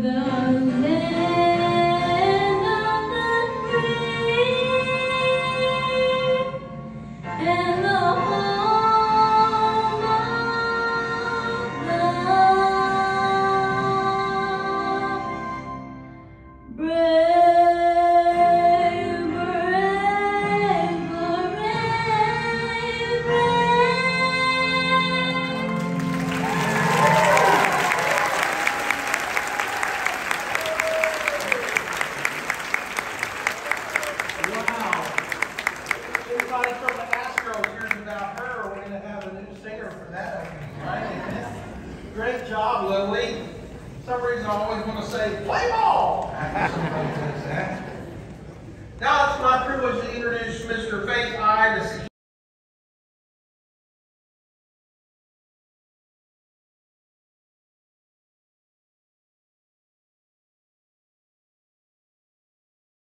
Nereden Great job, Lily. For some reason I always want to say, play ball.